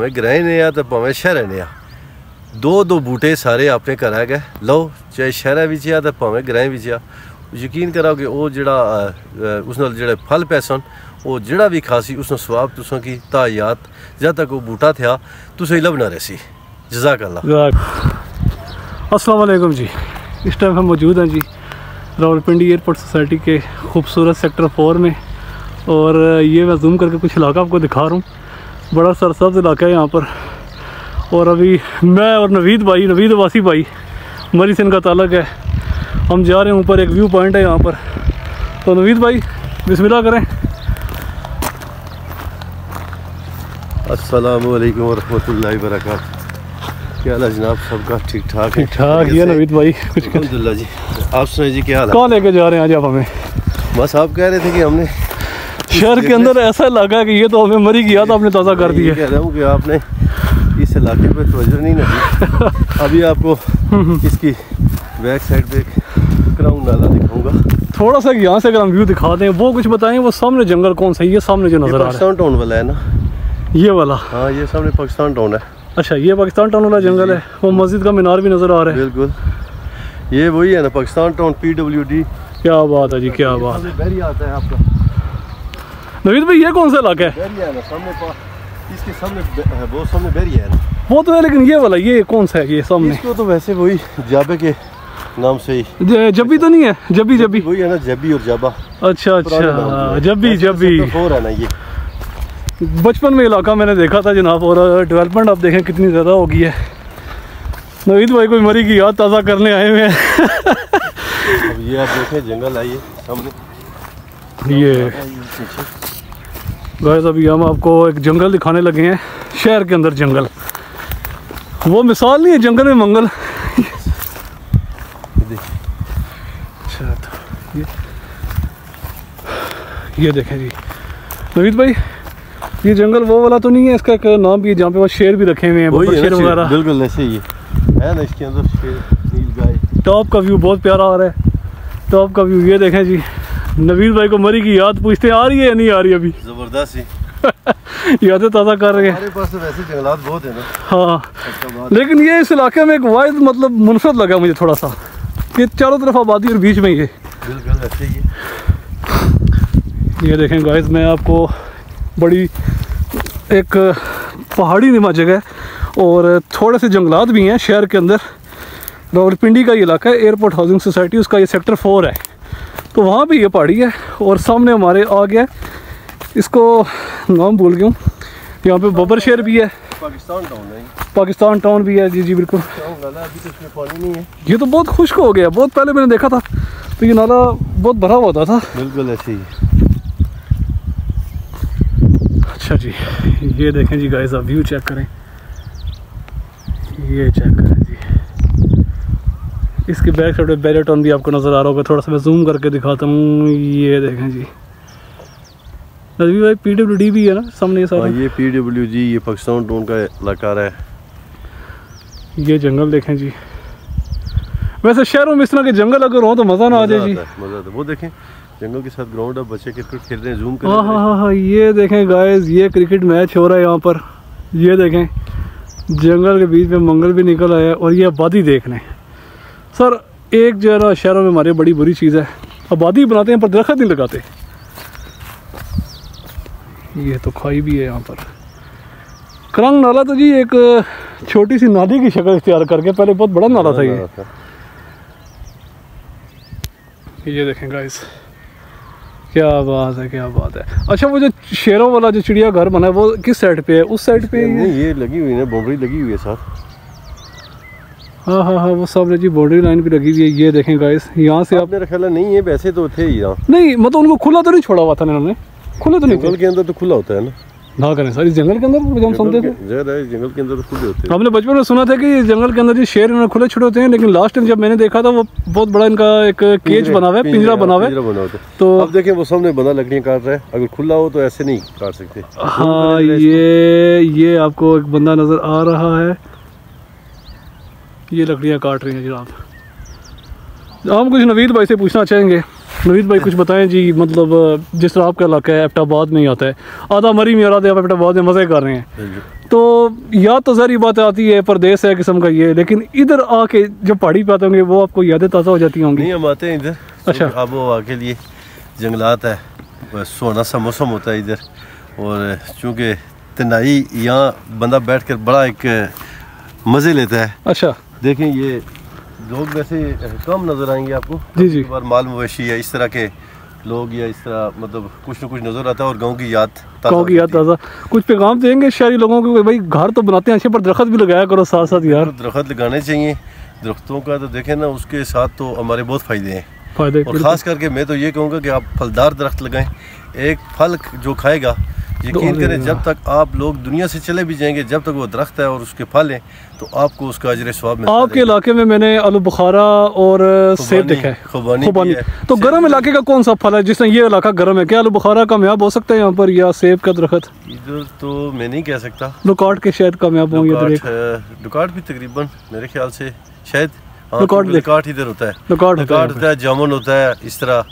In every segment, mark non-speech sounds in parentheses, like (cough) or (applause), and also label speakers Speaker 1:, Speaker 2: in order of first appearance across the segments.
Speaker 1: گرہیں آ تو پامیں شہر نے آ۔ دو دو بوٹے سارے اپنے گھر لو، چاہے شہر بھی آ گہ بھی آ۔ یقین کراؤ کہ وہ جا اسے پھل پی سن وہ جہاں بھی کھا سکے اساپ اس کی تا یاد جہاں تک وہ بوٹا تھا تو لو نہ جزاک اللہ۔
Speaker 2: السلام علیکم جی۔ اس ٹائم موجود ہے جی راول پنڈی ایئرپورٹ سوسائٹی کے خوبصورت سیکٹر فور میں۔ اور یہ میں زوم کر کے کچھ لا کا آپ کو دکھا رہا ہوں۔ بڑا سرسبز علاقہ ہے یہاں پر۔ اور ابھی میں اور نوید بھائی نوید واسی بھائی مری سن کا تعلق ہے۔ ہم جا رہے ہیں اوپر ایک ویو پوائنٹ ہے یہاں پر۔ تو نوید بھائی بسم اللہ کریں۔
Speaker 1: السلام علیکم ورحمۃ اللہ وبرکاتہ۔ کیا حال ہے جناب؟ سب کا ٹھیک ٹھاک ٹھیک ٹھاک یہ نوید
Speaker 2: بھائی کچھ الحمد
Speaker 1: للہ جی۔ آپ سنیں جی کیا حال کون
Speaker 2: لے کے جا رہے ہیں آج آپ ہمیں؟
Speaker 1: بس آپ کہہ رہے تھے کہ ہم نے
Speaker 2: شہر کے اندر ایسا لگا کہ یہ تو ہمیں مری گیا تو آپ نے تازہ کر دیا۔
Speaker 1: کہ آپ نے اس علاقے پہ توجہ نہیں دی
Speaker 2: (laughs)
Speaker 1: ابھی آپ کو اس کی بیک سائڈ پہ کراؤن نالا دکھاؤں گا۔
Speaker 2: تھوڑا سا یہاں سے اگر ہم ویو دکھاتے ہیں وہ کچھ بتائیں وہ سامنے جنگل کون سا یہ سامنے جو نظر آ رہا ہے۔ پاکستان
Speaker 1: ٹاؤن والا ہے نا؟
Speaker 2: یہ والا۔
Speaker 1: ہاں یہ سامنے پاکستان ٹاؤن ہے۔
Speaker 2: اچھا یہ پاکستان ٹاؤن والا جی، جنگل جی۔ ہے۔ وہ مسجد کا مینار بھی نظر آ رہا ہے۔
Speaker 1: بالکل۔ یہ وہی ہے نا Pakistan town P W D
Speaker 2: کیا بات ہے جی کیا بات۔
Speaker 1: ہے ہے آپ کا۔
Speaker 2: نوید بھائی یہ کون سا علاقہ ہے؟
Speaker 1: اس کے سامنے وہ سامنے بیری ہے۔
Speaker 2: وہ تو ہے لیکن یہ والا یہ کون سا ہے؟ یہ سامنے۔ اس
Speaker 1: کو تو ویسے وہی جابے کے نام سے ہی۔
Speaker 2: جبی تو نہیں ہے؟ جبی جبی
Speaker 1: وہی ہے نا جبی اور جابا
Speaker 2: اچھا اچھا جبی جبی۔
Speaker 1: فور ہے نا یہ۔
Speaker 2: بچپن میں علاقہ میں نے دیکھا تھا جناب اور ڈیولپمنٹ آپ دیکھیں کتنی زیادہ ہو گئی ہے۔ نوید بھائی کوئی مری کی یاد تازہ کرنے آئے ہوئے ہیں۔
Speaker 1: یہ آپ دیکھیں جنگل آئیے سامنے۔
Speaker 2: یہ گائز ابھی ہم آپ کو ایک جنگل دکھانے لگے ہیں شہر کے اندر جنگل وہ مثال نہیں ہے جنگل میں منگل یہ دیکھیں جی نوید بھائی یہ جنگل وہ والا تو نہیں ہے اس کا ایک نام بھی ہے جہاں پہ وہ شیر بھی رکھے ہوئے ہیں شیر وغیرہ
Speaker 1: بالکل اس کے اندر شیر
Speaker 2: ٹاپ کا ویو بہت پیارا آ رہا ہے ٹاپ کا ویو یہ دیکھیں جی نوید بھائی کو مری کی یاد پوچھتے آ رہی ہے یا نہیں آ رہی ابھی؟
Speaker 1: زبردست جی۔
Speaker 2: (laughs) یادیں تازہ کر رہے ہیں۔
Speaker 1: ہمارے پاس تو ویسے جنگلات بہت ہیں نا۔
Speaker 2: ہاں۔ لیکن یہ اس علاقے میں ایک واحد مطلب منفرد لگا مجھے تھوڑا سا یہ چاروں طرف آبادی اور بیچ میں ہی ہے۔
Speaker 1: بالکل ویسے ہی ہے۔
Speaker 2: یہ دیکھیں گائز میں آپ کو بڑی ایک پہاڑی نما جگہ ہے اور تھوڑے سے جنگلات بھی ہیں شہر کے اندر۔ راولپنڈی کا یہ علاقہ ہے ایئرپورٹ ہاؤسنگ سوسائٹی اس کا یہ سیکٹر فور ہے۔ تو وہاں پہ یہ پہاڑی ہے اور سامنے ہمارے آ گیا اس کو نام بھول گیا ہوں۔ یہاں پہ ببر شیر بھی ہے۔
Speaker 1: پاکستان ٹاؤن ہے۔
Speaker 2: پاکستان ٹاؤن بھی ہے۔ جی جی بالکل۔ یہ تو بہت خشک ہو گیا۔ بہت پہلے میں نے دیکھا تھا۔ تو یہ نالا بہت بھرا ہوتا تھا۔
Speaker 1: بالکل ایسے ہی۔
Speaker 2: اچھا جی یہ دیکھیں جی گائز آپ ویو چیک کریں۔ یہ چیک کریں جی۔ اس کی بیک سائڈ پہ بیریٹون بھی آپ کو نظر آ رہا ہوگا تھوڑا سا میں زوم کر کے دکھاتا ہوں یہ دیکھیں جی۔ نظمی بھائی پی ڈبلیو ڈی بھی ہے نا سامنے
Speaker 1: یہ پی ڈبلیو جی یہ پاکستان ٹون کا علاقہ ہے۔
Speaker 2: یہ جنگل دیکھیں جی۔ ویسے شہروں میں اس طرح کے جنگل اگر ہوں تو مزہ نہ آ جائے جی۔
Speaker 1: مزہ آتا جی۔ وہ دیکھیں جنگل کے ساتھ گراؤنڈ ہے بچے کرکٹ کھیل رہے ہیں زوم کر ہاں، رہے ہیں۔ ہاں,
Speaker 2: ہاں،, ہاں، یہ دیکھیں گائز یہ کرکٹ میچ ہو رہا ہے یہاں پر۔ یہ دیکھیں جنگل کے بیچ میں منگل بھی نکل آیا ہے اور یہ آبادی دیکھ ہیں سر ایک جو ہے نا شہروں میں ہمارے بڑی بری چیز ہے۔ آبادی بناتے ہیں پر درخت نہیں لگاتے۔ یہ تو کھائی بھی ہے یہاں پر۔ کرنگ نالا تو جی ایک چھوٹی سی نادی کی شکل اختیار کر کے پہلے بہت بڑا نالا تھا یہ۔ یہ دیکھیں گا اس کیا بات ہے کیا بات ہے۔ اچھا وہ جو شیروں والا جو چڑیا گھر بنا ہے وہ کس سائڈ پہ ہے؟ اس سائڈ پہ
Speaker 1: یہ لگی ہوئی ہے بوبری لگی ہوئی ہے ساتھ۔
Speaker 2: ہاں ہاں ہاں وہ سب جی بارڈری لائن پہ لگی ہوئی ہے یہ دیکھیں گائز یہاں سے آپ
Speaker 1: نے رکھا نہیں ہے ویسے تو تھے ہی یہاں۔
Speaker 2: نہیں مطلب ان کو کھلا تو نہیں چھوڑا ہوا تھا انہوں نے؟ کھلا تو نہیں جنگل
Speaker 1: کے اندر تو کھلا ہوتا ہے نا۔
Speaker 2: نہ کریں سر جنگل کے اندر ہم سنتے تھے۔
Speaker 1: جنگل کے اندر کھلے ہوتے ہیں۔
Speaker 2: ہم نے بچپن میں سنا تھا کہ جنگل کے اندر یہ شیر انہوں نے کھلے چھوڑے ہوتے ہیں لیکن لاسٹ ٹائم جب میں نے دیکھا تھا وہ بہت بڑا ان کا ایک کیج بنا ہوا ہے پنجرا بنا ہوا
Speaker 1: ہے۔
Speaker 2: تو اب
Speaker 1: دیکھیں وہ سامنے بندہ لکڑیاں کاٹ رہا ہے۔ اگر کھلا ہو تو ایسے نہیں کاٹ سکتے۔ ہاں
Speaker 2: یہ یہ آپ کو ایک بندہ نظر آ رہا ہے۔ یہ لکڑیاں کاٹ رہی ہیں جی جناب ہم کچھ نوید بھائی سے پوچھنا چاہیں گے۔ نوید بھائی کچھ بتائیں جی مطلب جس طرح آپ کا علاقہ ہے ایپٹ آباد میں ہی آتا ہے۔ آدھا مری میں آدھا آپ ایپٹ آباد میں مزے کر رہے ہیں۔
Speaker 1: ہاں جی۔
Speaker 2: تو یاد تو ذہری بات آتی ہے پردیس ہے قسم کا یہ لیکن ادھر آ کے جو پہاڑی پہ آتے ہوں گے وہ آپ کو یادیں تازہ ہو جاتی ہوں گی۔
Speaker 1: ہم آتے ہیں ادھر۔ اچھا۔ آب و ہوا کے لیے جنگلات ہے سونا سا موسم ہوتا ہے ادھر۔ اور چونکہ تنہائی یہاں بندہ بیٹھ کر بڑا ایک مزے لیتا ہے۔
Speaker 2: اچھا۔
Speaker 1: دیکھیں یہ لوگ ویسے کم نظر آئیں گے آپ کو جی جی۔ بار مال مویشی یا اس طرح کے لوگ یا اس طرح مطلب کچھ نہ کچھ نظر آتا ہے اور گاؤں کی یاد گاؤں کی یاد تازہ۔
Speaker 2: کچھ پیغام دیں گے شہری لوگوں کو بھائی گھر تو بناتے ہیں اچھے پر درخت بھی لگایا کرو ساتھ ساتھ یار۔
Speaker 1: درخت لگانے چاہیے۔ درختوں کا تو دیکھیں نا اس کے ساتھ تو ہمارے بہت فائدے ہیں۔
Speaker 2: فائدے اور خاص
Speaker 1: کر کے میں تو یہ کہوں گا کہ آپ پھلدار درخت لگائیں۔ ایک پھل جو کھائے گا یقین کریں جب تک آپ لوگ دنیا سے چلے بھی جائیں گے جب تک وہ درخت ہے اور اس کے پھل ہیں تو آپ کو اس کا اجر ثواب ملتا آپ کے
Speaker 2: علاقے میں میں نے آلو بخارا اور سیب دیکھا ہے۔
Speaker 1: خوبانی, خوبانی۔ تو گرم علاقے
Speaker 2: کا کون سا پھل ہے؟ جس نے یہ علاقہ گرم ہے کیا آلو بخارا کامیاب ہو سکتا ہے یہاں پر یا سیب کا درخت؟
Speaker 1: ادھر تو میں نہیں کہہ سکتا۔
Speaker 2: ڈکاٹ کے شاید کامیاب ہوں گے
Speaker 1: ڈکاٹ بھی تقریباً میرے خیال سے شاید ہاں، ڈکاٹ ادھر ہوتا ہے۔
Speaker 2: ڈکاٹ ہوتا
Speaker 1: ہے جامن ہوتا ہے اس طرح۔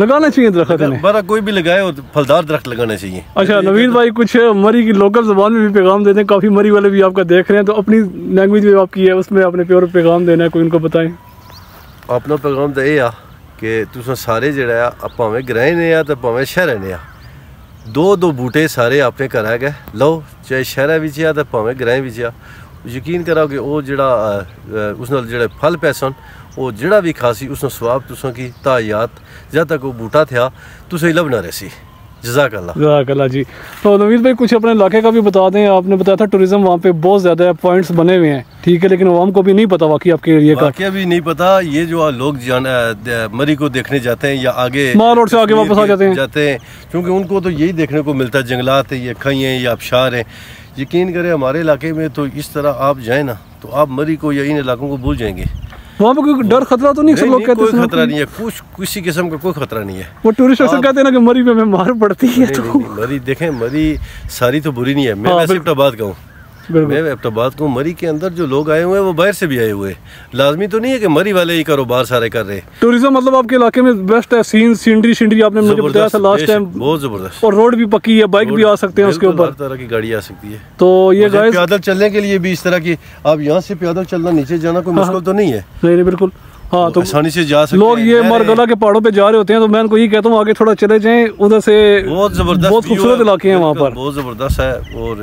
Speaker 2: لگانا چاہیے درخت
Speaker 1: بارہ کوئی بھی لگائے ہو پھلدار درخت لگانا چاہیے۔ اچھا نوید
Speaker 2: بھائی کچھ مری کی لوکل زبان میں بھی پیغام دیتے ہیں کافی مری والے بھی آپ کا دیکھ رہے ہیں تو اپنی لینگویج بھی آپ کی ہے اس میں اپنے پیور پیغام دینا ہے کوئی ان کو بتائیں۔
Speaker 1: اپنا پیغام تو یہ آ کہ تسا سارے جڑا ہے پاویں گرہیں نے آ تو پاویں شہریں نے آ دو دو بوٹے سارے اپنے گھر ہے گئے۔ لو چاہے شہریں بھی آ تو پاویں گرہیں بھی آ یقین کرو کہ وہ جڑا اس نال جڑے پھل پیسن اور جڑا بھی کھاسی اس ਉਸ سواب ਸਵਾਬ کی ਕੀ ਤਾਇਆਤ ਜਦ ਤੱਕ ਉਹ ਬੂਟਾ ਥਿਆ ہی لبنا رہ سی جزاک اللہ
Speaker 2: جزاک اللہ جی تو نوید بھائی کچھ اپنے علاقے کا بھی بتا دیں آپ نے بتایا تھا ٹوریزم وہاں پہ بہت زیادہ پوائنٹس بنے ہوئے ہیں ٹھیک ہے لیکن عوام کو بھی نہیں پتا واقعی آپ کے ایریے کا
Speaker 1: واقعی بھی نہیں پتا یہ جو لوگ جانا مری کو دیکھنے جاتے ہیں یا آگے مال روڈ سے آگے واپس آ جاتے ہیں جاتے ہیں کیونکہ ان کو تو یہی دیکھنے کو ملتا ہے جنگلات ہیں یا کھئی ہیں یا ابشار ہیں یقین کریں ہمارے علاقے میں تو اس طرح آپ جائیں نا تو آپ مری کو یا ان علاقوں کو بھول جائیں گے
Speaker 2: وہاں پہ کوئی ڈر خطرہ تو نہیں سب لوگ کہتے ہیں خطرہ نہیں
Speaker 1: ہے۔ کچھ کسی قسم کا کوئی خطرہ نہیں ہے۔
Speaker 2: وہ ٹورسٹ اکثر کہتے ہیں نا کہ مری میں مار پڑتی ہے تو
Speaker 1: مری دیکھیں مری ساری تو بری نہیں ہے۔ میں صرف آباد کہوں
Speaker 2: میں
Speaker 1: ویپٹاباد کو مری کے اندر جو لوگ آئے ہوئے ہیں وہ باہر سے بھی آئے ہوئے لازمی تو نہیں ہے کہ مری والے ہی کاروبار سارے کر رہے
Speaker 2: ٹوریزم مطلب آپ کے علاقے میں بیسٹ ہے۔ سین سینڈری شینڈری آپ نے مجھے بتایا تھا لاسٹ ٹائم بہت
Speaker 1: زبردست۔
Speaker 2: اور روڈ بھی پکی ہے بائک بھی آ سکتے ہیں اس کے اوپر۔ ہر
Speaker 1: طرح کی گاڑی آ سکتی ہے۔
Speaker 2: تو یہ گائز
Speaker 1: پیادل چلنے کے لیے بھی اس طرح کی آپ یہاں سے پیادل چلنا نیچے جانا کوئی ہاں۔ مشکل تو نہیں ہے۔
Speaker 2: نہیں نہیں بالکل۔ ہاں تو آسانی
Speaker 1: سے جا سکتے لوگ یہ مرگلہ
Speaker 2: کے پہاڑوں پہ جا رہے ہوتے ہیں تو میں ان کو یہ کہتا ہوں آگے تھوڑا چلے جائیں۔ ادھر سے بہت زبردست بہت خوبصورت علاقے ہیں وہاں پر۔
Speaker 1: بہت زبردست ہے۔ اور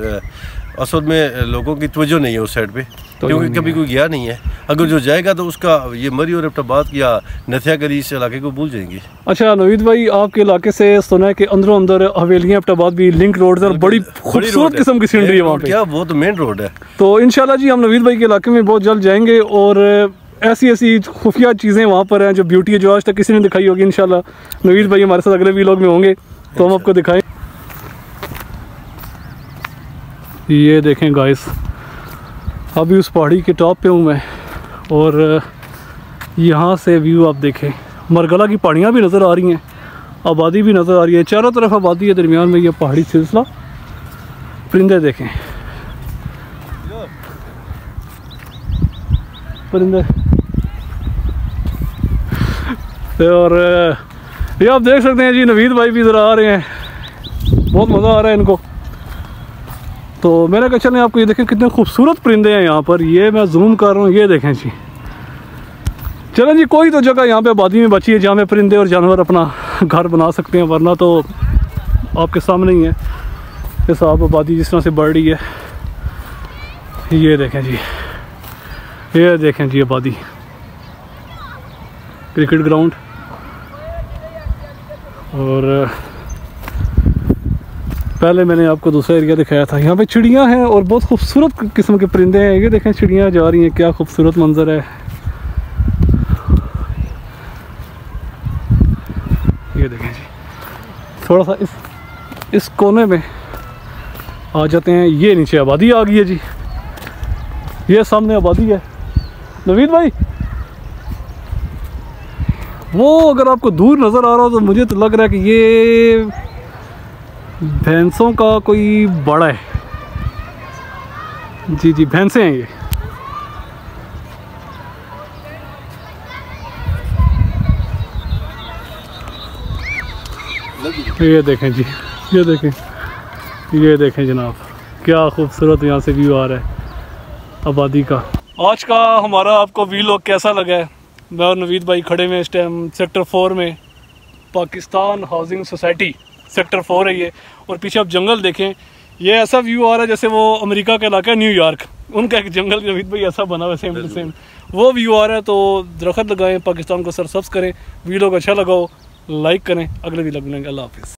Speaker 1: اصل میں لوگوں کی توجہ نہیں ہے اس سائڈ پہ
Speaker 2: کیونکہ کبھی
Speaker 1: کوئی گیا نہیں ہے۔ اگر جو جائے گا تو اس کا یہ مری اور آباد یا نتھیا گری اس علاقے کو بھول جائیں گے۔
Speaker 2: اچھا نوید بھائی آپ کے علاقے سے سنا ہے کہ اندروں اندر حویلیاں آباد بھی لنک روڈ اور بڑی خوبصورت قسم کی سینری ہے وہاں پہ۔ کیا
Speaker 1: وہ تو مین روڈ ہے۔
Speaker 2: تو انشاءاللہ جی ہم نوید بھائی کے علاقے میں بہت جلد جائیں گے اور ایسی ایسی خفیہ چیزیں وہاں پر ہیں جو بیوٹی ہے جو آج تک کسی نے دکھائی ہوگی انشاءاللہ۔ نوید بھائی ہمارے ساتھ اگلے بھی لوگ میں ہوں گے
Speaker 1: تو ہم آپ کو
Speaker 2: دکھائیں۔ یہ دیکھیں گائز ابھی اس پہاڑی کے ٹاپ پہ ہوں میں اور یہاں سے ویو آپ دیکھیں۔ مرگلہ کی پہاڑیاں بھی نظر آ رہی ہیں، آبادی بھی نظر آ رہی ہے۔ چاروں طرف آبادی ہے درمیان میں، یہ پہاڑی سلسلہ۔ پرندے دیکھیں۔ پرندے۔ اور یہ آپ دیکھ سکتے ہیں جی نوید بھائی بھی ذرا آ رہے ہیں۔ بہت مزہ آ رہا ہے ان کو۔ تو میں نے کہا چلیں آپ کو یہ دیکھیں کتنے خوبصورت پرندے ہیں یہاں پر، یہ میں زوم کر رہا ہوں، یہ دیکھیں جی۔ چلیں جی کوئی تو جگہ یہاں پہ آبادی میں بچی ہے جہاں میں پرندے اور جانور اپنا گھر بنا سکتے ہیں، ورنہ تو آپ کے سامنے ہی ہے یہ صاحب آبادی جس طرح سے بڑھ رہی ہے، یہ دیکھیں جی۔ یہ دیکھیں جی آبادی۔ Cricket ground. اور پہلے میں نے آپ کو دوسرا ایریا دکھایا تھا۔ یہاں پہ چڑیاں ہیں اور بہت خوبصورت قسم کے پرندے ہیں۔ یہ دیکھیں چڑیاں جا رہی ہیں۔ کیا خوبصورت منظر ہے۔ یہ دیکھیں جی۔ تھوڑا سا اس اس کونے میں آ جاتے ہیں۔ یہ نیچے آبادی آ گئی ہے جی۔ یہ سامنے آبادی ہے۔ نوید بھائی۔ وہ اگر آپ کو دور نظر آ رہا ہو تو مجھے تو لگ رہا ہے کہ یہ بھینسوں کا کوئی بڑا ہے۔ جی جی بھینسیں ہیں یہ۔ یہ دیکھیں جی یہ دیکھیں۔ یہ دیکھیں جناب، کیا خوبصورت یہاں سے ویو آ رہا ہے۔ آبادی کا۔ آج کا ہمارا آپ کو وی لوگ کیسا لگا ہے؟ میں اور نوید بھائی کھڑے میں اس ٹائم سیکٹر فور میں، Pakistan housing society. Sector four ہے یہ۔ اور پیچھے آپ جنگل دیکھیں، یہ ایسا ویو آ رہا ہے جیسے وہ امریکہ کا علاقہ ہے، نیو یارک۔ ان کا ایک جنگل جوید بھائی ایسا بنا ہوا ہے سیم ٹو سیم وہ ویو آ رہا ہے تو درخت لگائیں، پاکستان کو سر سبز کریں۔ ویڈیو کو اچھا لگاؤ لائک کریں۔ اگلے بھی لگ لیں گے۔ اللہ حافظ۔